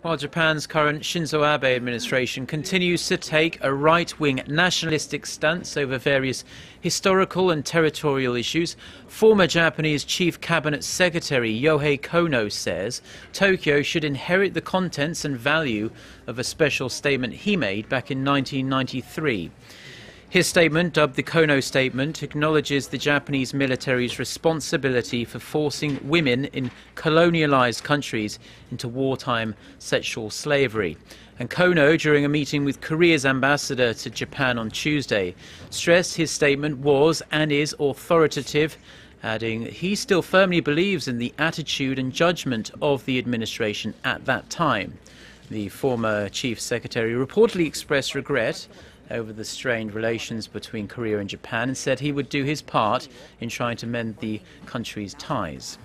While Japan's current Shinzo Abe administration continues to take a right-wing nationalistic stance over various historical and territorial issues, former Japanese Chief Cabinet Secretary Yohei Kono says Tokyo should inherit the contents and value of a special statement he made back in 1993. His statement, dubbed the Kono Statement, acknowledges the Japanese military's responsibility for forcing women in colonialized countries into wartime sexual slavery. And Kono, during a meeting with Korea's ambassador to Japan on Tuesday, stressed his statement was and is authoritative, adding he still firmly believes in the attitude and judgment of the administration at that time. The former chief secretary reportedly expressed regret over the strained relations between Korea and Japan and said he would do his part in trying to mend the country's ties.